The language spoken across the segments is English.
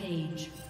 Rampage.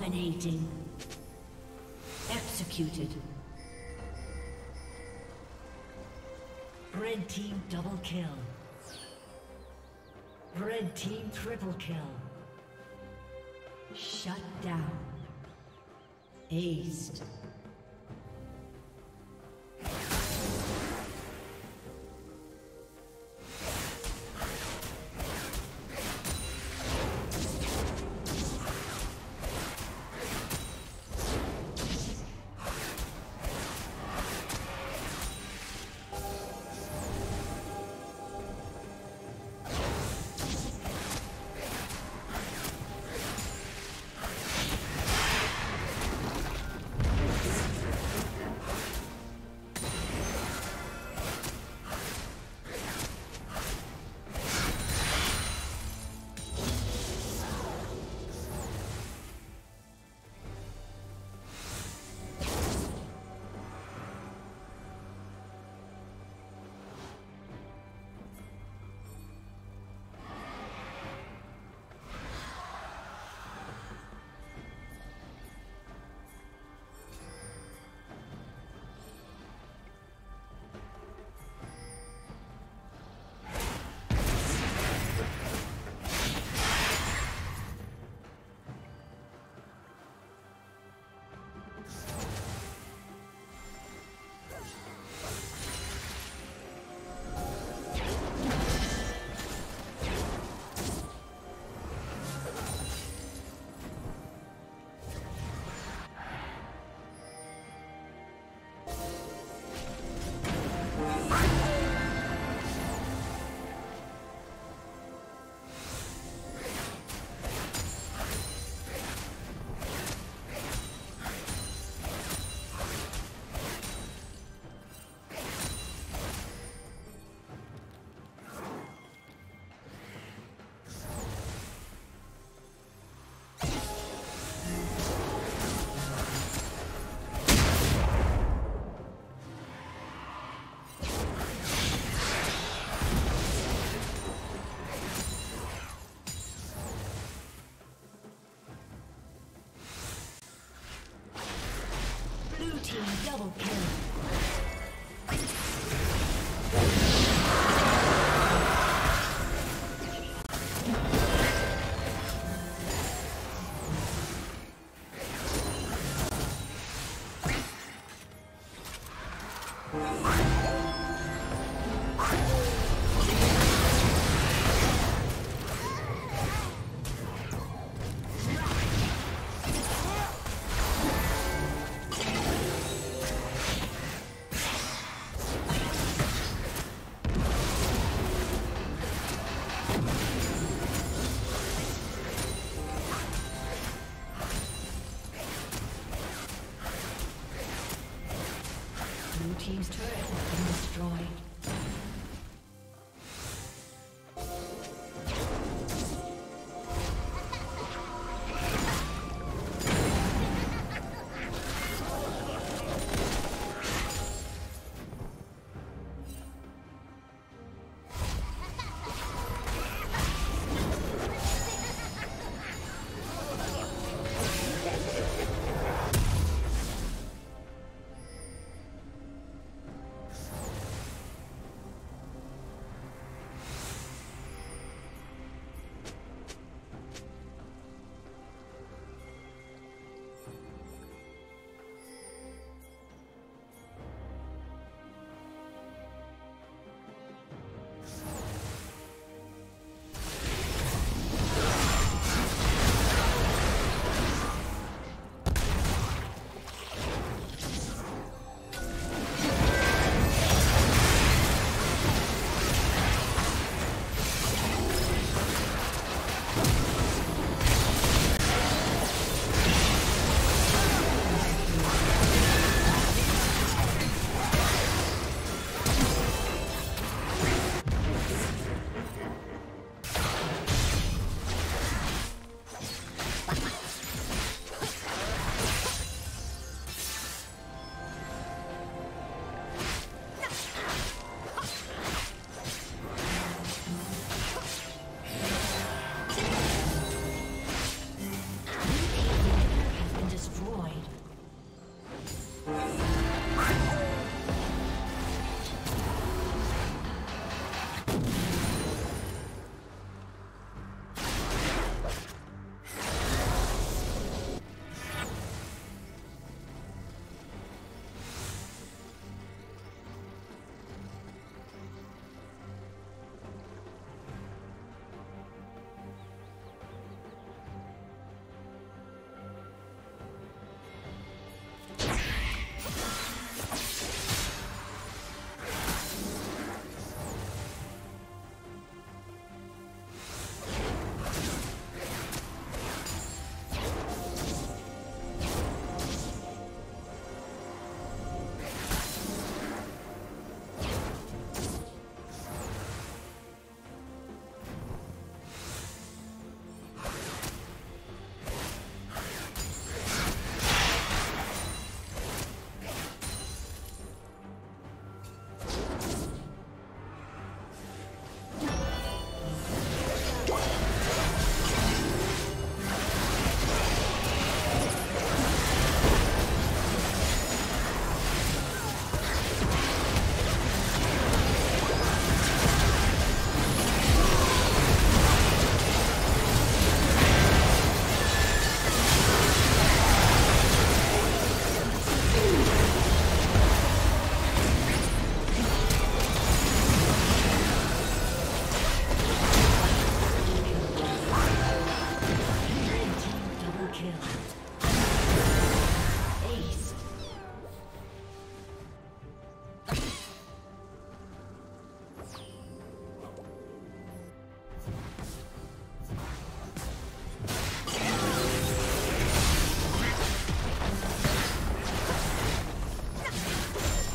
Dominating. Executed. Red team double kill. Red team triple kill. Shut down. Aced. Double kill.